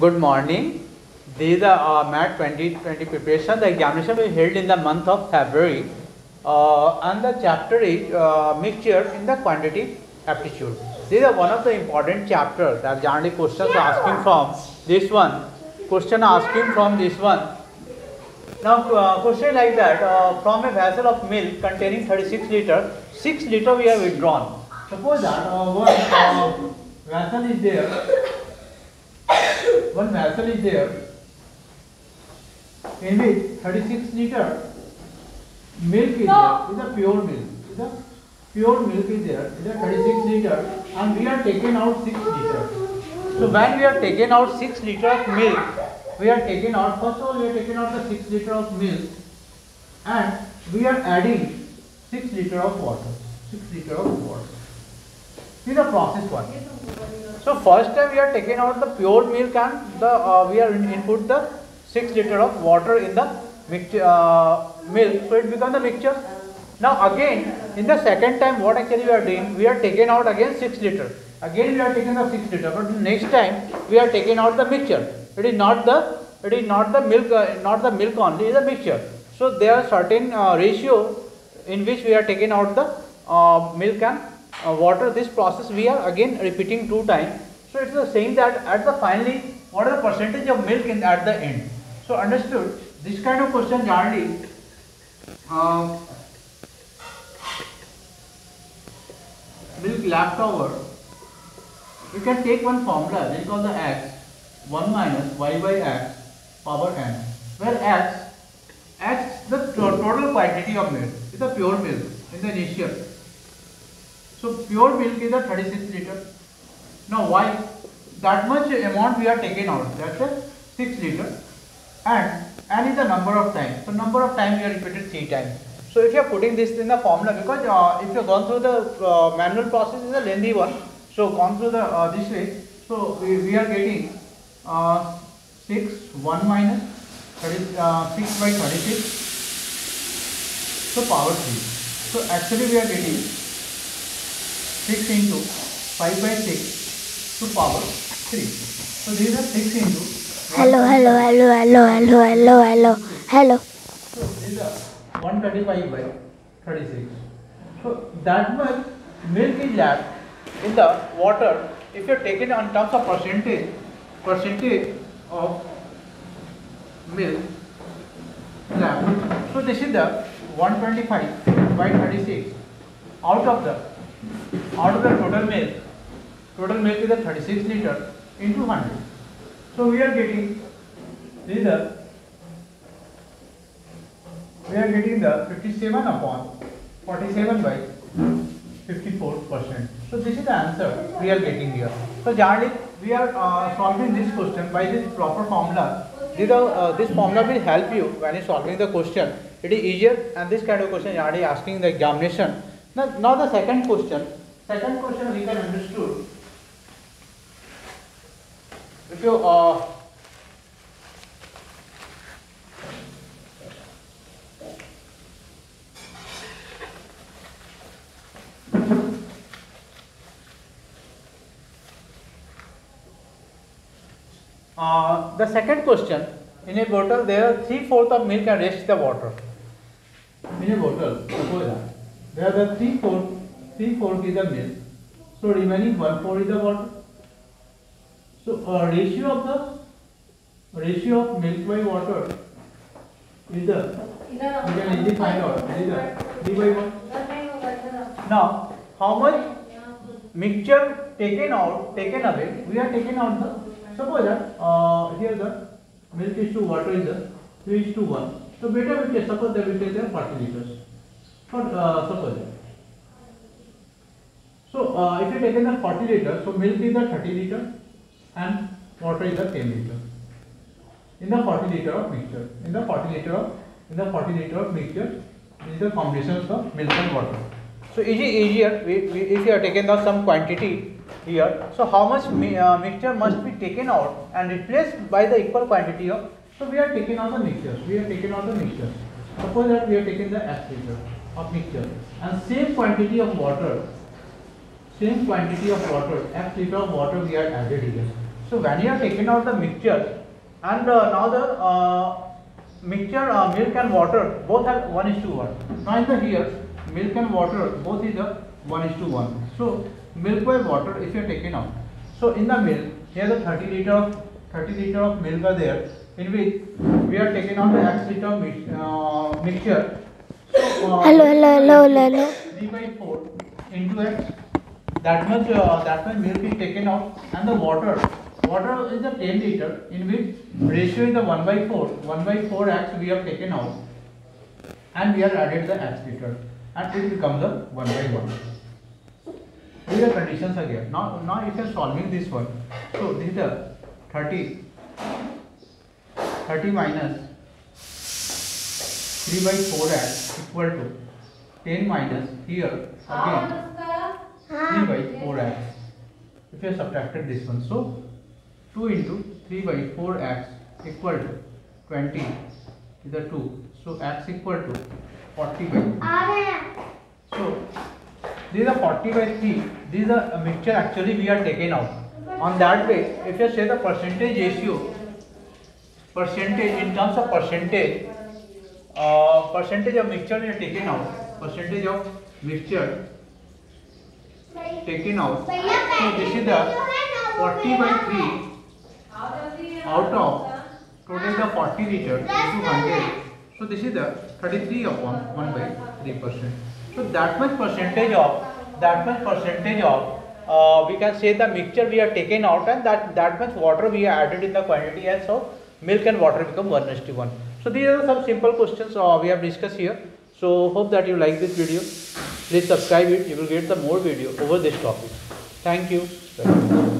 Good morning. This is the uh, MAT 2020 preparation. The examination will be held in the month of February. Uh, and the chapter is uh, mixture in the quantitative aptitude. This is one of the important chapters that generally questions are asking from this one. Question asking from this one. Now uh, question like that uh, from a vessel of milk containing 36 liter, 6 liter we have withdrawn. Suppose that uh, one uh, vessel is there, one vessel is there in which 36 liter milk is there, is a pure milk, is a pure milk is there, is a 36 liter and we are taken out 6 liter. So when we are taken out 6 liter of milk, we are taken out, first of all we are taken out the 6 liter of milk and we are adding 6 liter of water, 6 liter of water. Is the process one. So first time we are taking out the pure milk and the uh, we are in, input the 6 liter of water in the mixture, uh, milk, so it becomes the mixture. Now again, in the second time what actually we are doing, we are taking out again 6 liter. Again we are taking the 6 liter, but next time we are taking out the mixture. It is not the it is not the milk, uh, not the milk only, it is a mixture. So there are certain uh, ratio in which we are taking out the uh, milk and water. This process we are again repeating two times. So it is the saying that at the finally what is the percentage of milk in at the end. So understood. This kind of question generally uh, milk left over. You can take one formula that is called the x 1 minus y by x power n where x x the total quantity of milk is the pure milk in the initial so pure milk is the 36 liter. Now why? That much amount we are taking out. That's a 6 liter. And n is the number of times so number of times we are repeated 3 times. So if you are putting this in the formula because uh, if you have gone through the uh, manual process is a lengthy one. So gone through the uh, this way. So we, we are getting uh, 6 1 minus that is uh, 6 by 36 so power 3 so actually we are getting six into five by six to power three तो these are six into hello hello hello hello hello hello hello hello so these are one thirty five by thirty six so that much milk is laid in the water if you take in on terms of percentage percentage of milk laid so this is the one twenty five by thirty six out of the out of the total milk total milk is the 36 liter into 100 so we are getting this is the we are getting the 57 upon 47 by 54 percent. So this is the answer we are getting here. So generally we are uh, solving this question by this proper formula. This, uh, this formula will help you when you solving the question. It is easier and this kind of question generally asking the examination. Now, now the second question. Second question we can understood. If you uh, Uh, the second question, in a bottle there are three fourth of milk and rest the water. In a bottle, suppose that there are the three fourth, three fourth is the milk, so remaining one fourth is the water. So uh, ratio of the ratio of milk by water is the we can easily find out is the three by one. Now, how much mixture taken out, taken away, we are taken out the, suppose that uh, here the milk is to water is the 3 is to 1. So better we take, suppose that we take the 40 liters. For, uh, suppose. So uh, if you taken the 40 liter, so milk is the 30 liter and water is the 10 liter. In the 40 liter of mixture, in the 40 liter of, in the 40 liter of mixture, is the combinations of milk and water. So easy easier we, we, if you are taken the some quantity here. So how much mi- uh, mixture must be taken out and replaced by the equal quantity of. So we are taking out the mixtures. We are taking out the mixtures. Suppose that we are taking the S liter of mixture and same quantity of water, same quantity of water, F liter of water we are added here. So when you are taking out the mixture and uh, now the uh, mixture uh, milk and water both are 1 is to 1. Now in the here milk and water both is a 1 is to 1. So milk by water if you are taken out. So in the milk here the 30 liter of 30 liter of milk are there in which we are taking out the x liter of uh, mixture. Uh, Hello, hello, hello, hello. 3 by 4 into x that much uh, that much milk is taken out. And the water. Water is a 10 liter in which ratio is the 1 by 4 1 by 4 x we have taken out. And we have added the x liter. And it becomes a 1 by 1 these are conditions here now now if you are solving this one. So this is the 30 30 minus 3 by 4x equal to 10 minus here again 3 by 4x if you have subtracted this one so 2 into 3 by 4x equal to 20 is the 2 so x equal to 40 by 3 so this is a 40 by 3 this is a mixture actually we are taken out on that way if you say the percentage ratio percentage in terms of percentage uh, percentage of mixture are taken out percentage of mixture taken out so this is the 40 by 3 out of total the 40 liter into 100 so this is the 33 upon 1 by 3 percent so that much percentage of that much percentage of uh, we can say the mixture we have taken out and that that much water we have added in the quantity and so milk and water become 1 is to 1 so these are some simple questions uh, we have discussed here. So hope that you like this video. Please subscribe it. You will get the more video over this topic. Thank you